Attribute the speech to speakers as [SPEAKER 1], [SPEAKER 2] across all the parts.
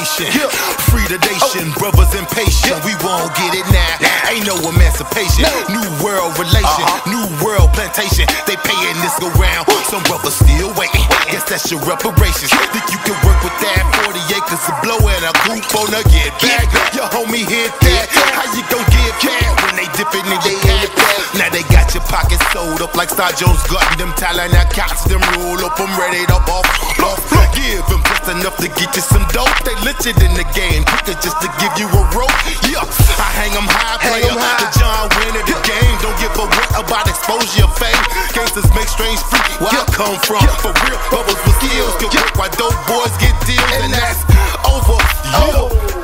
[SPEAKER 1] Taxation,
[SPEAKER 2] Yeah.
[SPEAKER 1] predation, brothers impatient. We won't get it now.
[SPEAKER 2] Nah.
[SPEAKER 1] Ain't no emancipation.
[SPEAKER 2] No.
[SPEAKER 1] New world relation,
[SPEAKER 2] Uh-huh.
[SPEAKER 1] new world plantation. They paying this go round. Some brothers still waiting. Guess that's your reparations. Think you can work with that? 40 acres of blow and a group on a get back. Your homie hit that. How you gon' get back when they dipping in your
[SPEAKER 2] They in your
[SPEAKER 1] pack? Now they your pockets sold up like Star Jones gutting them talent that cops them roll up I'm ready to off off. Give them just enough to get you some dope. They lit it in the game, quicker just to give you a rope. Yeah, I hang 'em high,
[SPEAKER 2] Hang
[SPEAKER 1] player.
[SPEAKER 2] 'em high.
[SPEAKER 1] The John Wayne of the game. Don't give a what about exposure fame. Gangsters make strange freak. Where I come from, for real, bubbles with skills. Work while dope boys get deals, and that's over. Yeah.
[SPEAKER 2] Yeah.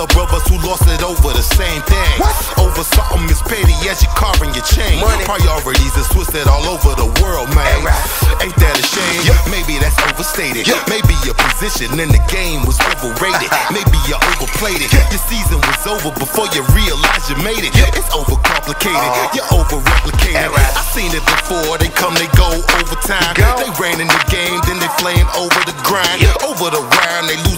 [SPEAKER 1] The brothers who lost it over the same thing.
[SPEAKER 2] What?
[SPEAKER 1] Over something as petty as your car and your chain.
[SPEAKER 2] Money.
[SPEAKER 1] Priorities is twisted all over the world, man. Ain't that a shame?
[SPEAKER 2] Yeah.
[SPEAKER 1] Maybe that's overstated.
[SPEAKER 2] Yeah.
[SPEAKER 1] Maybe your position in the game was overrated. Maybe you overplayed it. Your season was over before you realized you made it. Yeah. It's overcomplicated.
[SPEAKER 2] Uh-huh.
[SPEAKER 1] You're over-replicated.
[SPEAKER 2] Alright.
[SPEAKER 1] I seen it before. They come, they go overtime.
[SPEAKER 2] Go.
[SPEAKER 1] They ran in the game, then they flame over the grind.
[SPEAKER 2] Yeah.
[SPEAKER 1] Over the round, they lose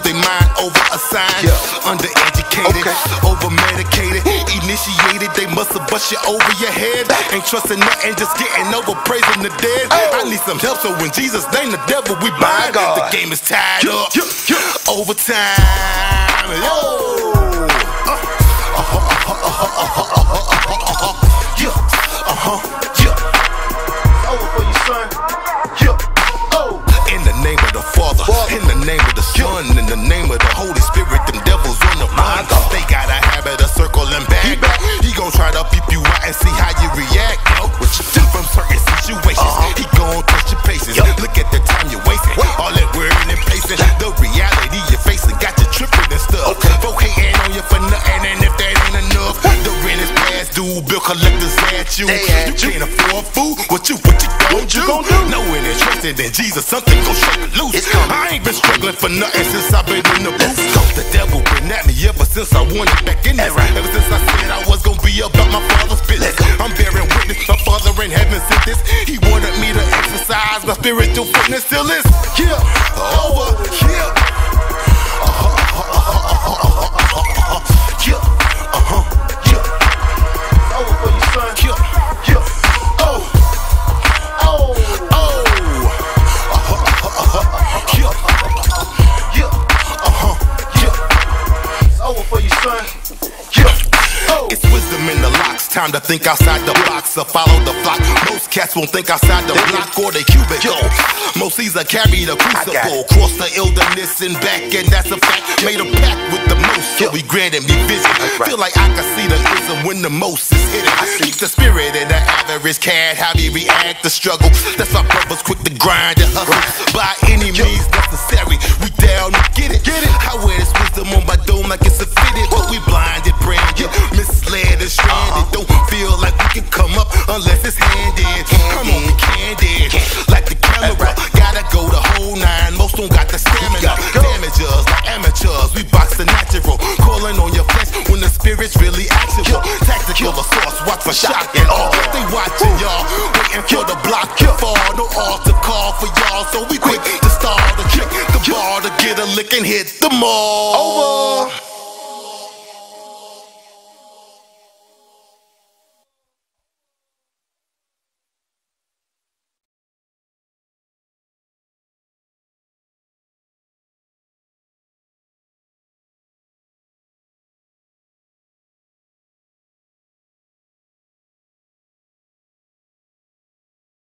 [SPEAKER 1] their mind over a sign.
[SPEAKER 2] Yeah.
[SPEAKER 1] Undereducated,
[SPEAKER 2] Okay.
[SPEAKER 1] over medicated, initiated. They must have bust you over your head. Ain't trusting nothing, just getting over praising the dead.
[SPEAKER 2] Oh.
[SPEAKER 1] I need some help, so when Jesus name the devil, we bind.
[SPEAKER 2] God.
[SPEAKER 1] The game is tied
[SPEAKER 2] Yeah,
[SPEAKER 1] up.
[SPEAKER 2] yeah, yeah.
[SPEAKER 1] Overtime. Yo.
[SPEAKER 2] Yeah.
[SPEAKER 1] Uh-huh.
[SPEAKER 2] Yeah. Over for you, son.
[SPEAKER 1] Gon' try to peep you out and see how you react. Yo, what you do from certain situations.
[SPEAKER 2] Uh-huh.
[SPEAKER 1] He gon' test your patience.
[SPEAKER 2] Yo.
[SPEAKER 1] Look at the time you're wasting. All that wording and pacing. The reality you're facing got you tripping and stuff.
[SPEAKER 2] Okay.
[SPEAKER 1] Folk hating on you for nothing, and if that ain't enough, the rent is past due. Bill collectors at you.
[SPEAKER 2] At
[SPEAKER 1] you
[SPEAKER 2] you.
[SPEAKER 1] can't afford food. What you, what you gon'
[SPEAKER 2] What you
[SPEAKER 1] do?
[SPEAKER 2] gon' do?
[SPEAKER 1] Knowing and trusting in Jesus, something gon' shake loose.
[SPEAKER 2] It's.
[SPEAKER 1] I ain't been struggling for nothing since I've been in the booth. The devil been at me ever since I wanted back in this.
[SPEAKER 2] Right.
[SPEAKER 1] Ever since I said I was gonna spiritual fitness till it's yeah, over. Wisdom in the locks. Time to think outside the box or follow the flock. Most cats won't think outside the block or the cubicle. Most Caesar carry the crucible. Cross the wilderness and back, and that's a fact. Made a pact with the most, so he granted me vision. Feel like I can see the ism when the most is hidden. I keep the spirit in the average cat, how he react to struggle. That's why brothers quick to grind and hustle. By any means necessary, we misled and stranded. Don't feel like we can come up unless it's handed. Come on, we candid. Like the camera, gotta go the whole nine. Most don't got the stamina. Damages like amateurs, we box the natural. Calling on your flesh when the spirit's really actual. Tactical assaults, watch for shock and all. They watching y'all, waiting for the block to fall. No altar call for y'all, so we quick to start the trick. The ball to get a lick and hit the mall.
[SPEAKER 2] Over.